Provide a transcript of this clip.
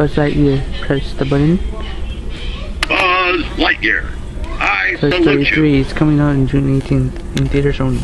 Buzz Lightyear, press the button. Buzz Lightyear, I salute 33 you. is coming out on June 18th in theaters only.